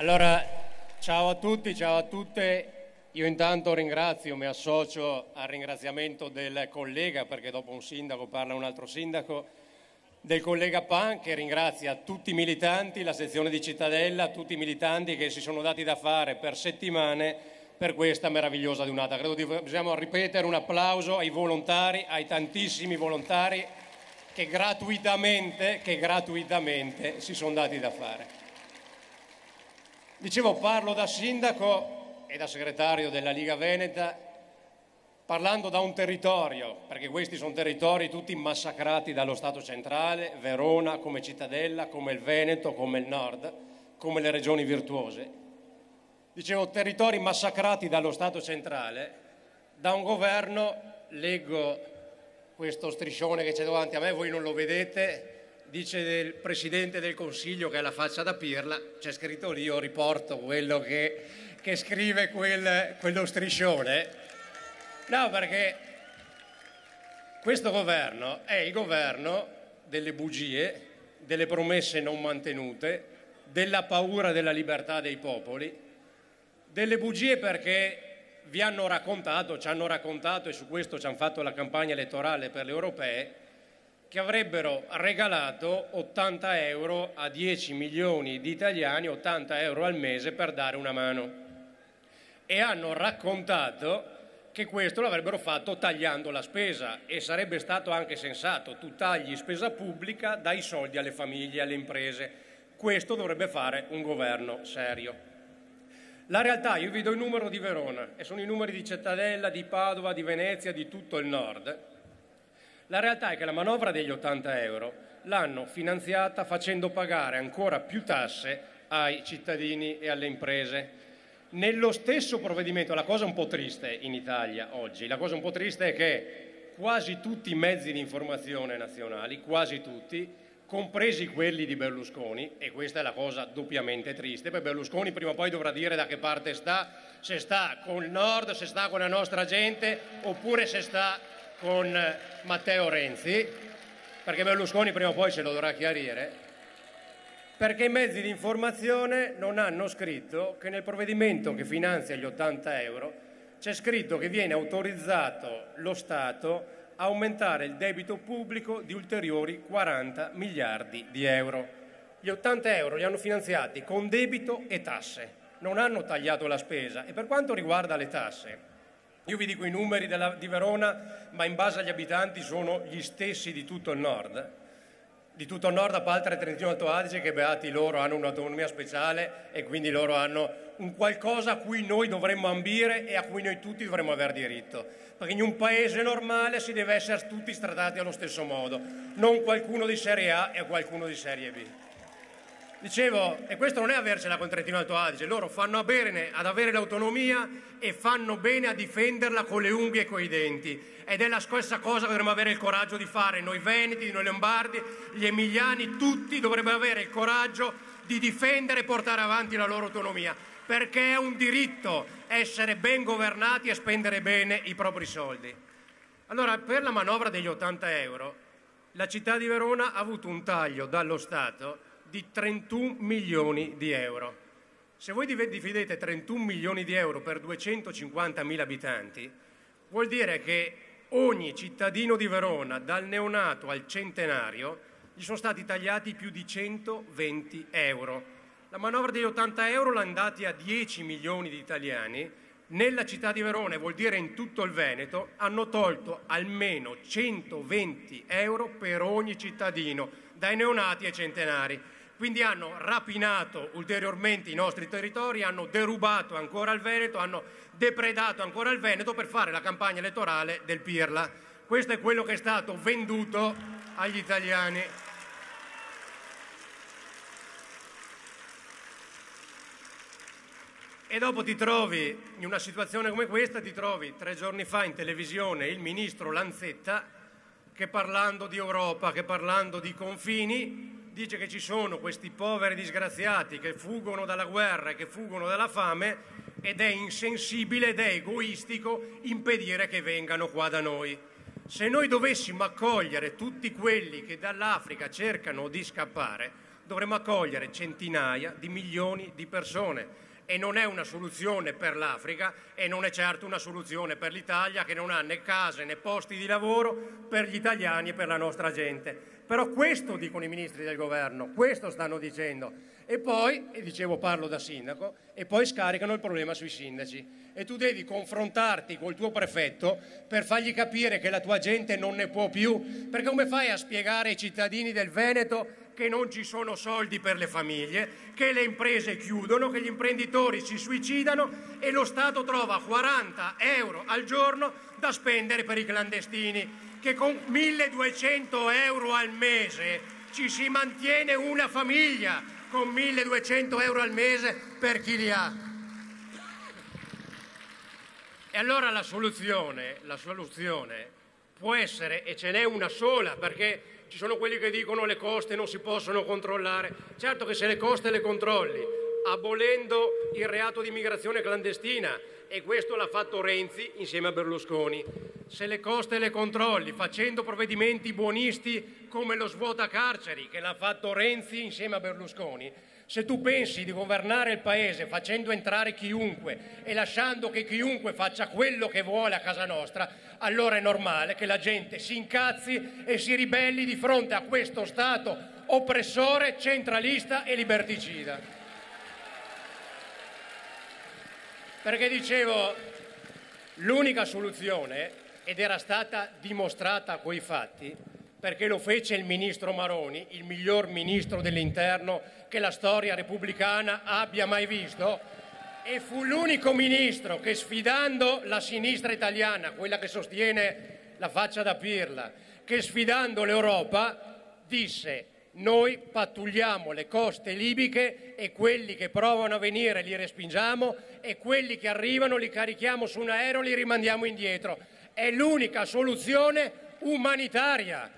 Allora, ciao a tutti, ciao a tutte. Io intanto ringrazio, mi associo al ringraziamento del collega, perché dopo un sindaco parla un altro sindaco, del collega Pan che ringrazia tutti i militanti, la sezione di Cittadella, tutti i militanti che si sono dati da fare per settimane per questa meravigliosa giornata. Credo che dobbiamo ripetere un applauso ai volontari, ai tantissimi volontari che gratuitamente, che gratuitamente si sono dati da fare. Dicevo, parlo da sindaco e da segretario della Liga Veneta, parlando da un territorio, perché questi sono territori tutti massacrati dallo Stato centrale, Verona come cittadella, come il Veneto, come il Nord, come le regioni virtuose. Dicevo, territori massacrati dallo Stato centrale, da un governo, leggo questo striscione che c'è davanti a me, voi non lo vedete, dice del Presidente del Consiglio che ha la faccia da pirla, c'è scritto lì, io riporto quello che, che scrive quel, quello striscione. No, perché questo governo è il governo delle bugie, delle promesse non mantenute, della paura della libertà dei popoli, delle bugie perché vi hanno raccontato, ci hanno raccontato e su questo ci hanno fatto la campagna elettorale per le europee, che avrebbero regalato 80 euro a 10 milioni di italiani, 80 euro al mese per dare una mano. E hanno raccontato che questo l'avrebbero fatto tagliando la spesa e sarebbe stato anche sensato, tu tagli spesa pubblica, dai soldi alle famiglie, alle imprese. Questo dovrebbe fare un governo serio. La realtà, io vi do il numero di Verona e sono i numeri di Cittadella, di Padova, di Venezia, di tutto il nord la realtà è che la manovra degli 80 euro l'hanno finanziata facendo pagare ancora più tasse ai cittadini e alle imprese. Nello stesso provvedimento, la cosa un po' triste in Italia oggi, la cosa un po' triste è che quasi tutti i mezzi di informazione nazionali, quasi tutti, compresi quelli di Berlusconi, e questa è la cosa doppiamente triste, perché Berlusconi prima o poi dovrà dire da che parte sta, se sta con il nord, se sta con la nostra gente, oppure se sta con Matteo Renzi, perché Berlusconi prima o poi ce lo dovrà chiarire, perché i mezzi di informazione non hanno scritto che nel provvedimento che finanzia gli 80 euro c'è scritto che viene autorizzato lo Stato a aumentare il debito pubblico di ulteriori 40 miliardi di euro. Gli 80 euro li hanno finanziati con debito e tasse, non hanno tagliato la spesa e per quanto riguarda le tasse, io vi dico i numeri della, di Verona, ma in base agli abitanti sono gli stessi di tutto il nord. Di tutto il nord, a parte Trentino Alto Adige, che beati loro hanno un'autonomia speciale e quindi loro hanno un qualcosa a cui noi dovremmo ambire e a cui noi tutti dovremmo avere diritto. Perché in un paese normale si deve essere tutti trattati allo stesso modo, non qualcuno di serie A e qualcuno di serie B. Dicevo, e questo non è avercela con Trentino Alto Adige, loro fanno bene ad avere l'autonomia e fanno bene a difenderla con le unghie e con i denti. Ed è la stessa cosa che dovremmo avere il coraggio di fare noi Veneti, noi Lombardi, gli Emiliani, tutti dovrebbero avere il coraggio di difendere e portare avanti la loro autonomia, perché è un diritto essere ben governati e spendere bene i propri soldi. Allora, per la manovra degli 80 euro, la città di Verona ha avuto un taglio dallo Stato di 31 milioni di euro. Se voi dividete 31 milioni di euro per 250.000 abitanti, vuol dire che ogni cittadino di Verona, dal neonato al centenario, gli sono stati tagliati più di 120 euro. La manovra degli 80 euro l'ha andati a 10 milioni di italiani. Nella città di Verona, vuol dire in tutto il Veneto, hanno tolto almeno 120 euro per ogni cittadino, dai neonati ai centenari. Quindi hanno rapinato ulteriormente i nostri territori, hanno derubato ancora il Veneto, hanno depredato ancora il Veneto per fare la campagna elettorale del Pirla. Questo è quello che è stato venduto agli italiani. E dopo ti trovi in una situazione come questa, ti trovi tre giorni fa in televisione il ministro Lanzetta che parlando di Europa, che parlando di confini, dice che ci sono questi poveri disgraziati che fuggono dalla guerra e che fuggono dalla fame ed è insensibile ed è egoistico impedire che vengano qua da noi. Se noi dovessimo accogliere tutti quelli che dall'Africa cercano di scappare, dovremmo accogliere centinaia di milioni di persone e non è una soluzione per l'Africa e non è certo una soluzione per l'Italia che non ha né case né posti di lavoro per gli italiani e per la nostra gente. Però questo dicono i ministri del governo, questo stanno dicendo. E poi, e dicevo parlo da sindaco, e poi scaricano il problema sui sindaci. E tu devi confrontarti col tuo prefetto per fargli capire che la tua gente non ne può più. Perché come fai a spiegare ai cittadini del Veneto che non ci sono soldi per le famiglie, che le imprese chiudono, che gli imprenditori si suicidano e lo Stato trova 40 euro al giorno da spendere per i clandestini, che con 1200 euro al mese ci si mantiene una famiglia con 1200 euro al mese per chi li ha. E allora la soluzione, la soluzione può essere, e ce n'è una sola, perché ci sono quelli che dicono le coste non si possono controllare. Certo che se le coste le controlli, abolendo il reato di immigrazione clandestina, e questo l'ha fatto Renzi insieme a Berlusconi. Se le coste le controlli, facendo provvedimenti buonisti come lo svuota carceri, che l'ha fatto Renzi insieme a Berlusconi, se tu pensi di governare il paese facendo entrare chiunque e lasciando che chiunque faccia quello che vuole a casa nostra, allora è normale che la gente si incazzi e si ribelli di fronte a questo Stato oppressore, centralista e liberticida. Perché dicevo, l'unica soluzione, ed era stata dimostrata coi fatti, perché lo fece il ministro Maroni, il miglior ministro dell'interno che la storia repubblicana abbia mai visto, e fu l'unico ministro che sfidando la sinistra italiana, quella che sostiene la faccia da pirla, che sfidando l'Europa disse noi pattugliamo le coste libiche e quelli che provano a venire li respingiamo e quelli che arrivano li carichiamo su un aereo e li rimandiamo indietro. È l'unica soluzione umanitaria,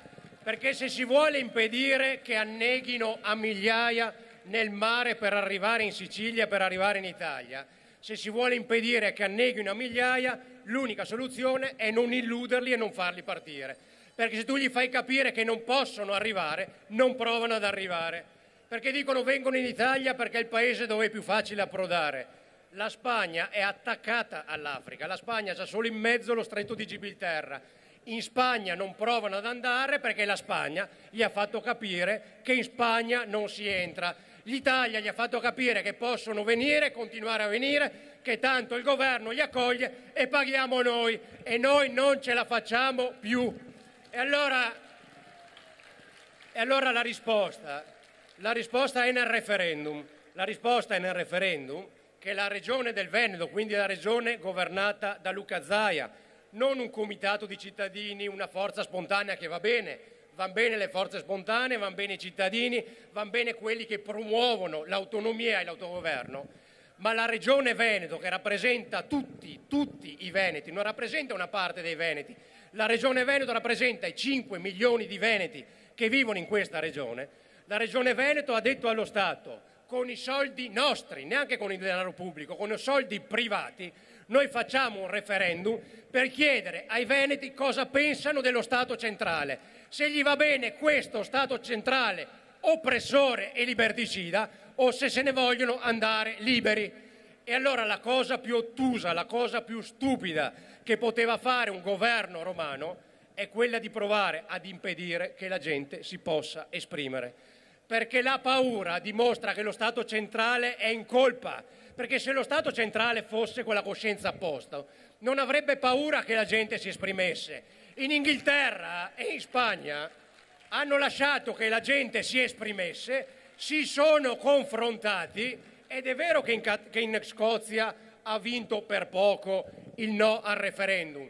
perché se si vuole impedire che anneghino a migliaia nel mare per arrivare in Sicilia, per arrivare in Italia, se si vuole impedire che anneghino a migliaia, l'unica soluzione è non illuderli e non farli partire perché se tu gli fai capire che non possono arrivare, non provano ad arrivare, perché dicono vengono in Italia perché è il paese dove è più facile approdare. La Spagna è attaccata all'Africa, la Spagna ha solo in mezzo lo stretto di Gibilterra. In Spagna non provano ad andare perché la Spagna gli ha fatto capire che in Spagna non si entra. L'Italia gli ha fatto capire che possono venire, continuare a venire, che tanto il governo li accoglie e paghiamo noi e noi non ce la facciamo più. E allora, e allora la, risposta, la risposta è nel referendum. La risposta è nel referendum che la regione del Veneto, quindi la regione governata da Luca Zaia, non un comitato di cittadini, una forza spontanea che va bene, vanno bene le forze spontanee, vanno bene i cittadini, vanno bene quelli che promuovono l'autonomia e l'autogoverno, ma la regione Veneto che rappresenta tutti, tutti i veneti, non rappresenta una parte dei veneti, la Regione Veneto rappresenta i 5 milioni di veneti che vivono in questa regione. La Regione Veneto ha detto allo Stato, con i soldi nostri, neanche con il denaro pubblico, con i soldi privati, noi facciamo un referendum per chiedere ai veneti cosa pensano dello Stato centrale. Se gli va bene questo Stato centrale oppressore e liberticida o se se ne vogliono andare liberi. E allora la cosa più ottusa, la cosa più stupida che poteva fare un governo romano è quella di provare ad impedire che la gente si possa esprimere. Perché la paura dimostra che lo Stato centrale è in colpa, perché se lo Stato centrale fosse con la coscienza a posto, non avrebbe paura che la gente si esprimesse. In Inghilterra e in Spagna hanno lasciato che la gente si esprimesse, si sono confrontati ed è vero che in, che in Scozia ha vinto per poco il no al referendum,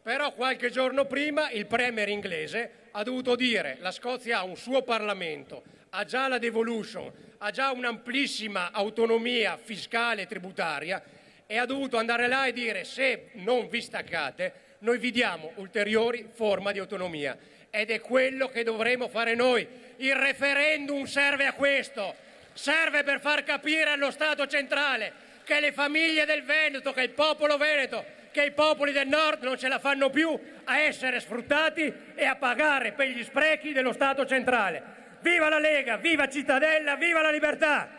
però qualche giorno prima il premier inglese ha dovuto dire la Scozia ha un suo Parlamento, ha già la devolution, ha già un'amplissima autonomia fiscale e tributaria e ha dovuto andare là e dire se non vi staccate noi vi diamo ulteriori forme di autonomia ed è quello che dovremo fare noi. Il referendum serve a questo, serve per far capire allo Stato centrale che le famiglie del Veneto, che il popolo veneto, che i popoli del nord non ce la fanno più a essere sfruttati e a pagare per gli sprechi dello Stato centrale. viva la Lega, viva Cittadella, viva la libertà!